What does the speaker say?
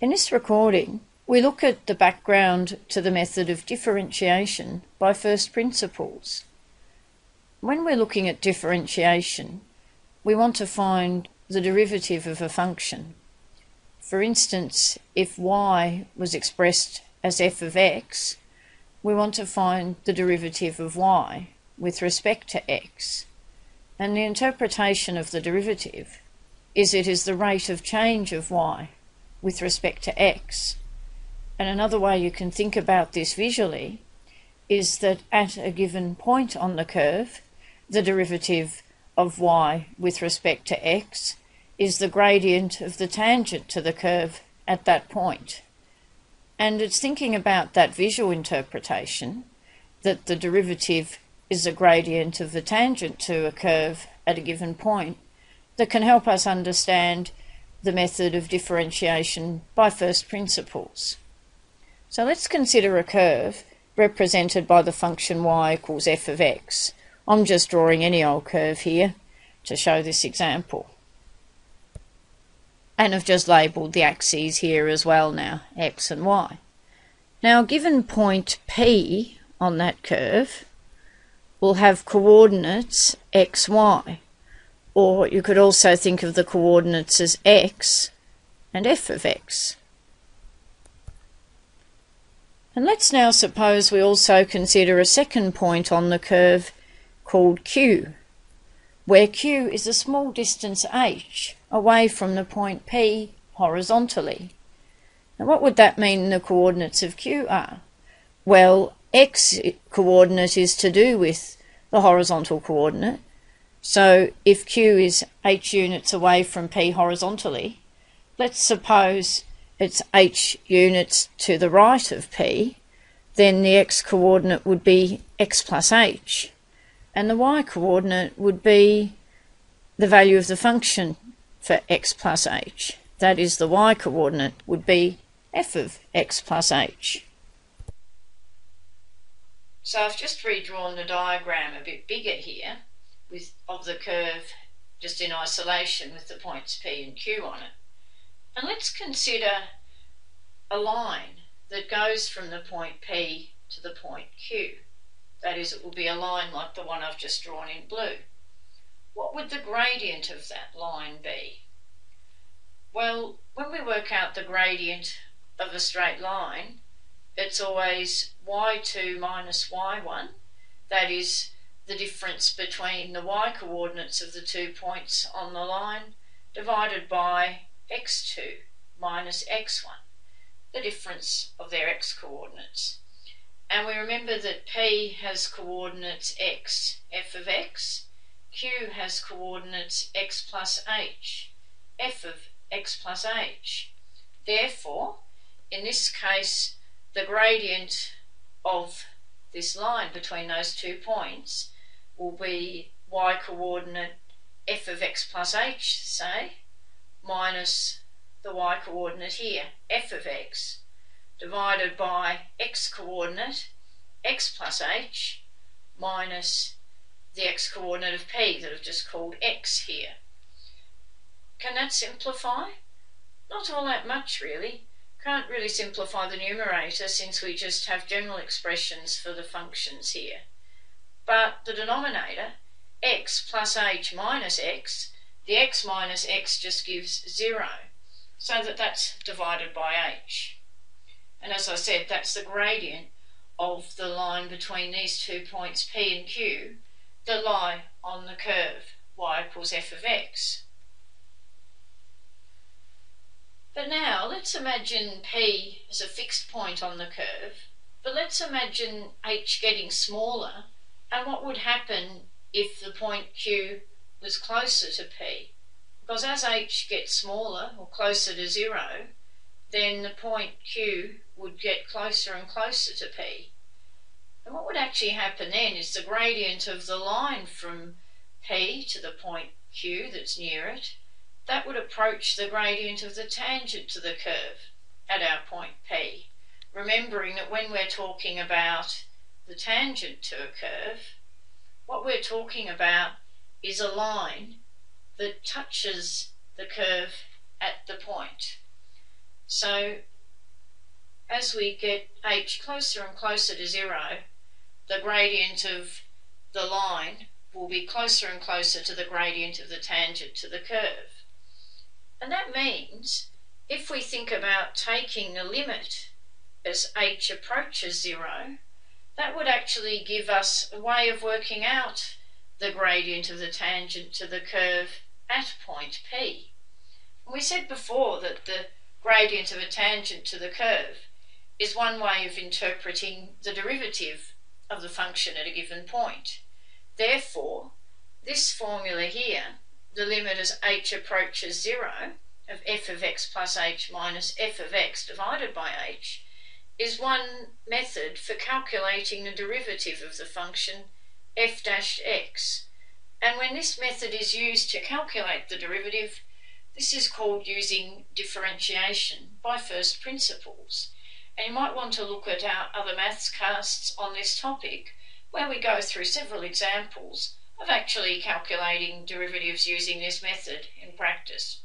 In this recording, we look at the background to the method of differentiation by first principles. When we're looking at differentiation, we want to find the derivative of a function. For instance, if y was expressed as f of x, we want to find the derivative of y with respect to x. And the interpretation of the derivative is it is the rate of change of y with respect to x. And another way you can think about this visually is that at a given point on the curve, the derivative of y with respect to x is the gradient of the tangent to the curve at that point. And it's thinking about that visual interpretation that the derivative is a gradient of the tangent to a curve at a given point that can help us understand the method of differentiation by first principles. So let's consider a curve represented by the function y equals f of x. I'm just drawing any old curve here to show this example. And I've just labelled the axes here as well now, x and y. Now, given point P on that curve, will have coordinates x, y. Or you could also think of the coordinates as x and f of x. And let's now suppose we also consider a second point on the curve called q, where q is a small distance h away from the point P horizontally. Now what would that mean the coordinates of q are? Well, x coordinate is to do with the horizontal coordinate. So if q is h units away from P horizontally, let's suppose it's h units to the right of P, then the x coordinate would be x plus h. And the y coordinate would be the value of the function for x plus h. That is, the y coordinate would be f of x plus h. So I've just redrawn the diagram a bit bigger here with of the curve just in isolation with the points P and Q on it. And let's consider a line that goes from the point P to the point Q. That is, it will be a line like the one I've just drawn in blue. What would the gradient of that line be? Well, when we work out the gradient of a straight line, it's always y2 minus y1. That is the difference between the y coordinates of the two points on the line divided by x2 minus x1, the difference of their x coordinates. And we remember that P has coordinates x, f of x, Q has coordinates x plus h, f of x plus h. Therefore, in this case, the gradient of this line between those two points will be y coordinate f of x plus h, say, minus the y coordinate here, f of x, divided by x coordinate, x plus h, minus the x coordinate of p that I've just called x here. Can that simplify? Not all that much really. Can't really simplify the numerator since we just have general expressions for the functions here. But the denominator, x plus h minus x, the x minus x just gives 0, so that that's divided by h. And as I said, that's the gradient of the line between these two points P and Q that lie on the curve y equals f of x. But now let's imagine P as a fixed point on the curve, but let's imagine h getting smaller and what would happen if the point Q was closer to P. Because as h gets smaller or closer to zero, then the point Q would get closer and closer to P. And what would actually happen then is the gradient of the line from P to the point Q that's near it that would approach the gradient of the tangent to the curve at our point P. Remembering that when we're talking about the tangent to a curve, what we're talking about is a line that touches the curve at the point. So as we get h closer and closer to zero, the gradient of the line will be closer and closer to the gradient of the tangent to the curve. And that means if we think about taking the limit as h approaches zero, that would actually give us a way of working out the gradient of the tangent to the curve at point P. we said before that the gradient of a tangent to the curve is one way of interpreting the derivative of the function at a given point. Therefore, this formula here, the limit as h approaches 0 of f of x plus h minus f of x divided by h, is one method for calculating the derivative of the function f dash x. And when this method is used to calculate the derivative, this is called using differentiation by first principles. And you might want to look at our other MathsCasts on this topic, where we go through several examples of actually calculating derivatives using this method in practice.